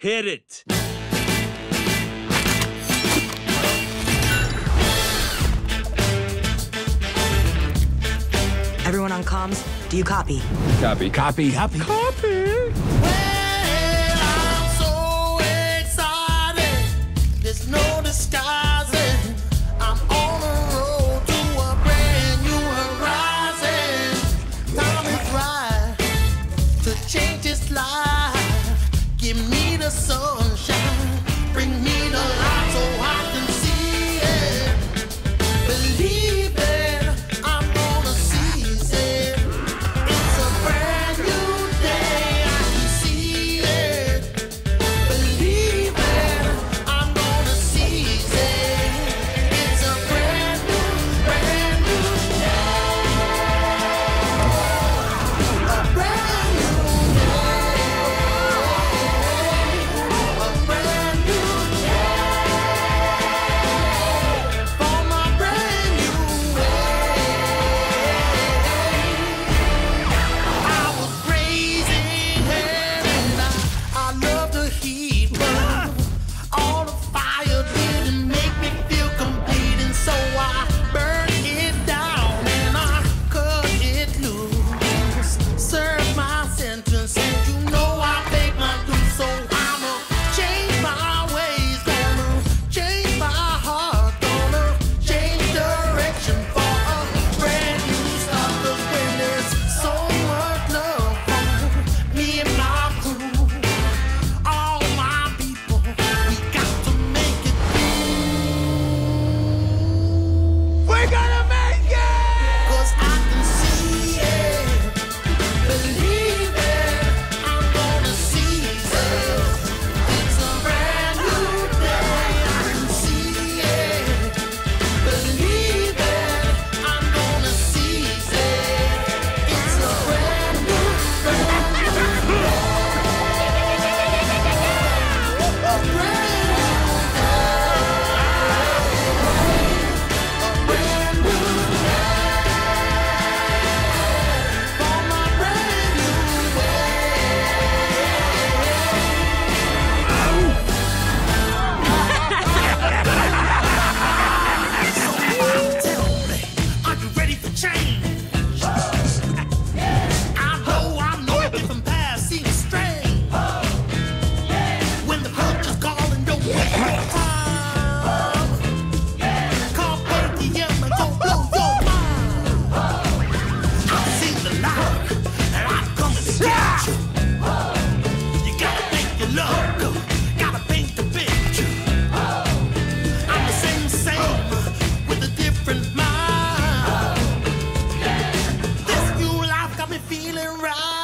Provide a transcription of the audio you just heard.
Hit it. Everyone on comms, do you copy? Copy. Copy. Copy. Copy. Well, I'm so excited. There's no disguising. I'm on a road to a brand new horizon. Time is right to change this life give me the sunshine. rolling right.